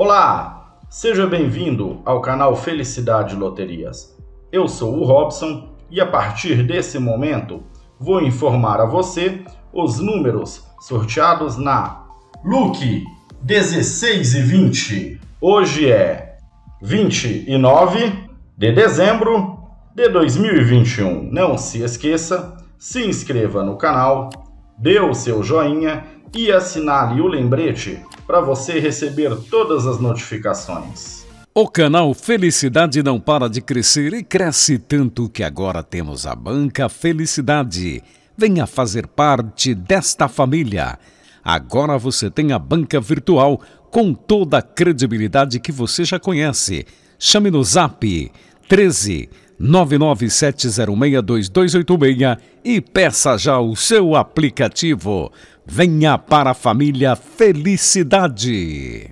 Olá, seja bem-vindo ao canal Felicidade Loterias. Eu sou o Robson e a partir desse momento vou informar a você os números sorteados na Luke 16 e 20. Hoje é 29 de dezembro de 2021. Não se esqueça, se inscreva no canal, dê o seu joinha e assinale o lembrete para você receber todas as notificações. O canal Felicidade não para de crescer e cresce tanto que agora temos a Banca Felicidade. Venha fazer parte desta família. Agora você tem a banca virtual com toda a credibilidade que você já conhece. Chame no Zap 13 997062286 e peça já o seu aplicativo. Venha para a família Felicidade.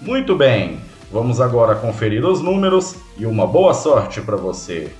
Muito bem, vamos agora conferir os números e uma boa sorte para você.